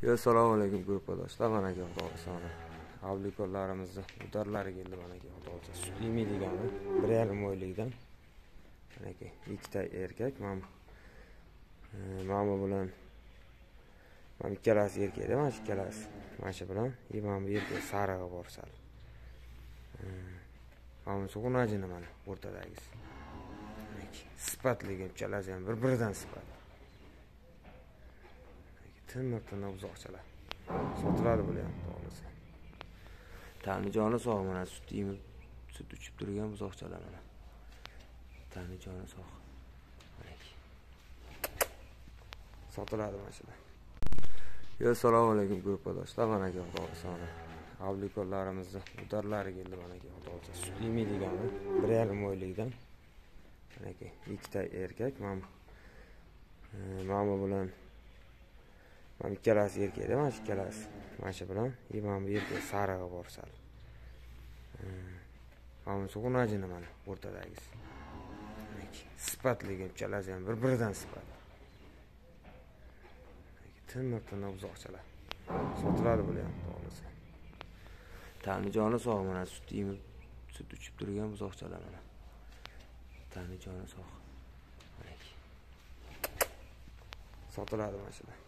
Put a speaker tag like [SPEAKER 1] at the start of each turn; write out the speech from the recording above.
[SPEAKER 1] Yo, assalomu alaykum gruppadoshlar. Mana aka xudolisoni. Avlikorlarimizni udarlari keldi mana aka xudocha. Sutimi degani 1,5 oylikdan. Mana aka ikkita erkak, mana e, mama bilan mana ikkalasi erkakda, mana shu ikkalasi. Mana shu bilan, и mana bu erkak sarig'i bor sal. E, mana bu sug'unajini mana o'rtadagisi. Sifatligi uchalasi ham bir-biridan sifat. Timir tiniq buzoqchalar. Sotiladi bular ham xohlasa. Tani joni sog' mana sut emib, sut ichib turgan buzoqchalar mana. Tani joni sog'. Sotiladi mana shular. Yo, assalomu alaykum gruppadoshlar. Mana aka xudolisoni. Avlikorlarimizni udarlari keldi mana aka xudocha. Sutimi degani 1,5 oylikdan. Mana aka ikkita erkak, mana e, mama bilan mana ikkalasi erkakda, mana shu ikkalasi. Mana shu bilan, и mana bu erkak sarig'i bor sal. Mana bu sug'unajini mana o'rtadagisi. Sifatligi uchalasi ham bir-biridan sifat. Timir tiniq buzoqchalar. Sotiladi bular ham xohlasa. Tani joni sog' mana sut emib, sut ichib turgan buzoqchalar mana. Tani joni sog'. Sotiladi mana shular.